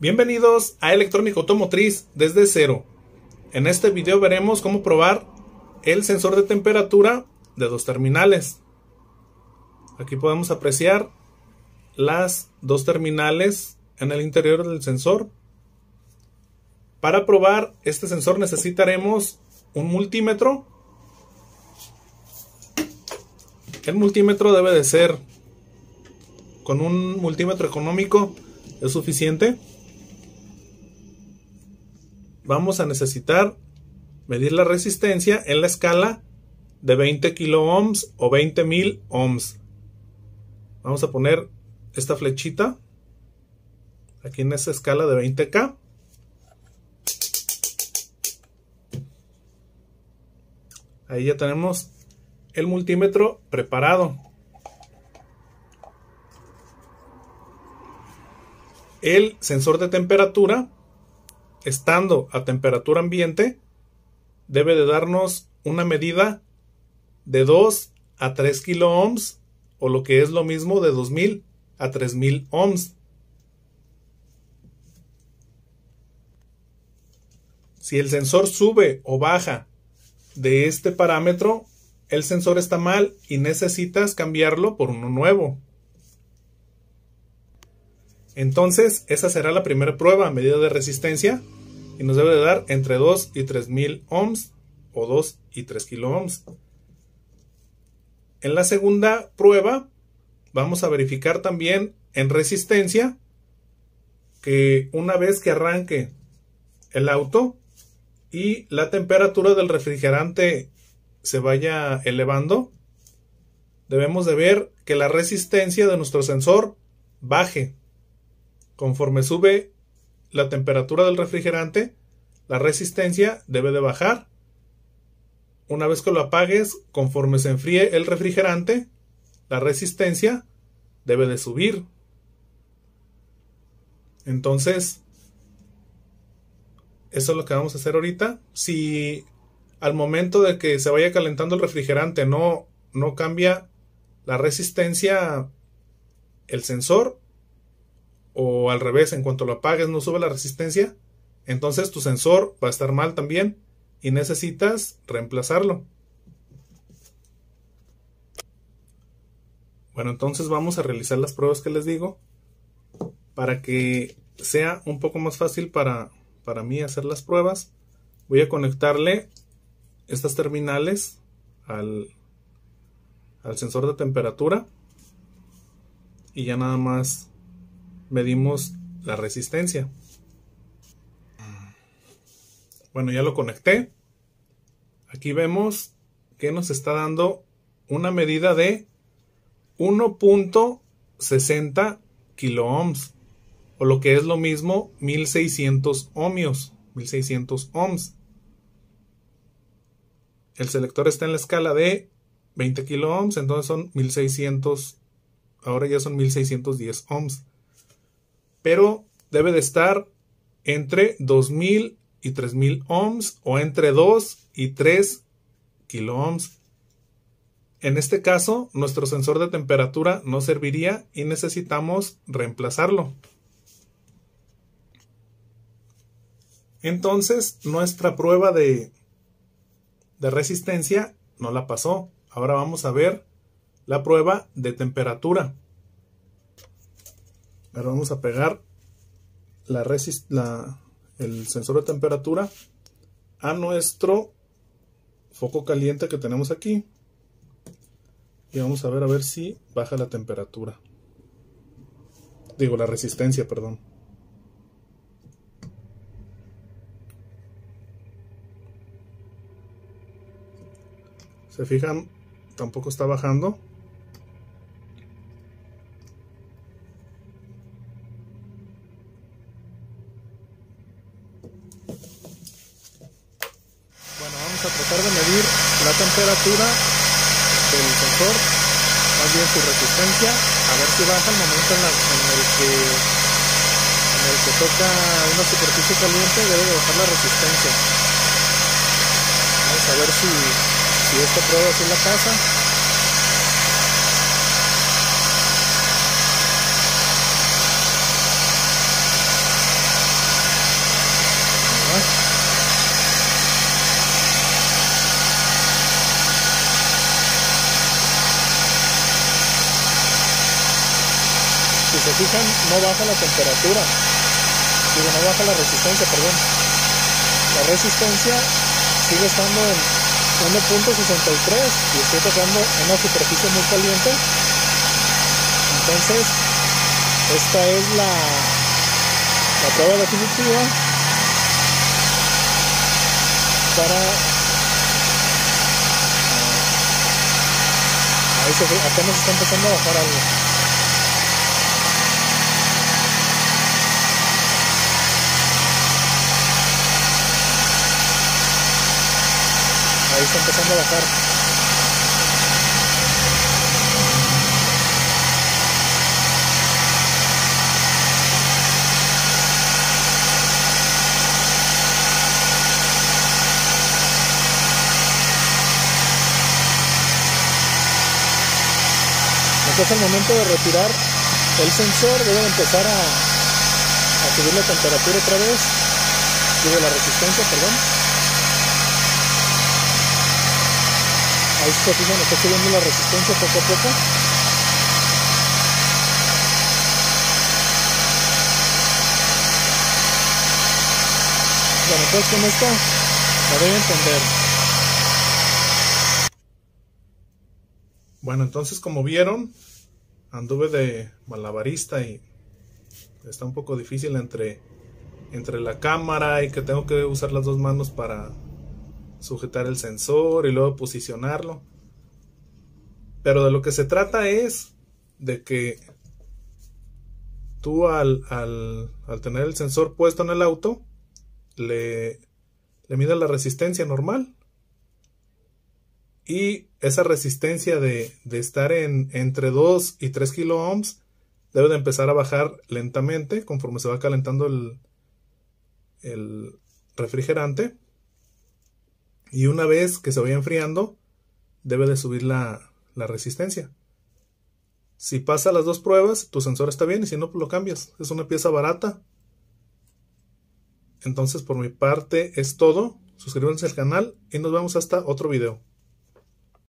Bienvenidos a Electrónica Automotriz desde cero. En este video veremos cómo probar el sensor de temperatura de dos terminales. Aquí podemos apreciar las dos terminales en el interior del sensor. Para probar este sensor necesitaremos un multímetro. El multímetro debe de ser con un multímetro económico es suficiente vamos a necesitar medir la resistencia en la escala de 20 kilo ohms o 20 mil ohms. Vamos a poner esta flechita aquí en esa escala de 20k. Ahí ya tenemos el multímetro preparado. El sensor de temperatura estando a temperatura ambiente, debe de darnos una medida de 2 a 3 kilo ohms o lo que es lo mismo de 2000 a 3000 ohms. Si el sensor sube o baja de este parámetro, el sensor está mal y necesitas cambiarlo por uno nuevo. Entonces, esa será la primera prueba, medida de resistencia, y nos debe de dar entre 2 y 3000 ohms o 2 y 3 kilo ohms. En la segunda prueba, vamos a verificar también en resistencia que una vez que arranque el auto y la temperatura del refrigerante se vaya elevando, debemos de ver que la resistencia de nuestro sensor baje. Conforme sube la temperatura del refrigerante, la resistencia debe de bajar. Una vez que lo apagues, conforme se enfríe el refrigerante, la resistencia debe de subir. Entonces, eso es lo que vamos a hacer ahorita. Si al momento de que se vaya calentando el refrigerante no, no cambia la resistencia, el sensor, o al revés, en cuanto lo apagues no sube la resistencia, entonces tu sensor va a estar mal también y necesitas reemplazarlo. Bueno, entonces vamos a realizar las pruebas que les digo para que sea un poco más fácil para, para mí hacer las pruebas. Voy a conectarle estas terminales al, al sensor de temperatura y ya nada más medimos la resistencia. Bueno, ya lo conecté. Aquí vemos que nos está dando una medida de 1.60 kilo ohms o lo que es lo mismo 1600 ohmios, 1600 ohms. El selector está en la escala de 20 kilo ohms, entonces son 1600, ahora ya son 1610 ohms pero debe de estar entre 2000 y 3000 ohms o entre 2 y 3 kilo ohms. En este caso, nuestro sensor de temperatura no serviría y necesitamos reemplazarlo. Entonces, nuestra prueba de, de resistencia no la pasó. Ahora vamos a ver la prueba de temperatura. Ahora vamos a pegar la, la el sensor de temperatura a nuestro foco caliente que tenemos aquí. Y vamos a ver a ver si baja la temperatura. Digo, la resistencia, perdón. ¿Se fijan? Tampoco está bajando. A tratar de medir la temperatura del sensor, más bien su resistencia, a ver si baja el momento en, el que en el que toca una superficie caliente debe de bajar la resistencia. Vamos a ver si, si esta prueba es la casa. Fijan, no baja la temperatura. Digo, no baja la resistencia, perdón. La resistencia sigue estando en 1.63 y estoy tocando una superficie muy caliente. Entonces, esta es la, prueba definitiva para ahí se, apenas está empezando a bajar algo está empezando a bajar. Es el momento de retirar el sensor, debe empezar a, subir la temperatura otra vez, sube la resistencia, perdón. Ahí se fijan, está subiendo la resistencia poco a poco. Bueno, entonces con esto la voy a entender. Bueno, entonces como vieron, anduve de malabarista y está un poco difícil entre, entre la cámara y que tengo que usar las dos manos para sujetar el sensor y luego posicionarlo. Pero de lo que se trata es de que tú al, al, al tener el sensor puesto en el auto, le, le mides la resistencia normal y esa resistencia de, estar en, entre 2 y 3 kilo ohms debe de empezar a bajar lentamente conforme se va calentando el, el refrigerante. Y una vez que se vaya enfriando, debe de subir la, la resistencia. Si pasa las dos pruebas, tu sensor está bien y si no, pues lo cambias. Es una pieza barata. Entonces, por mi parte es todo. Suscríbanse al canal y nos vemos hasta otro video.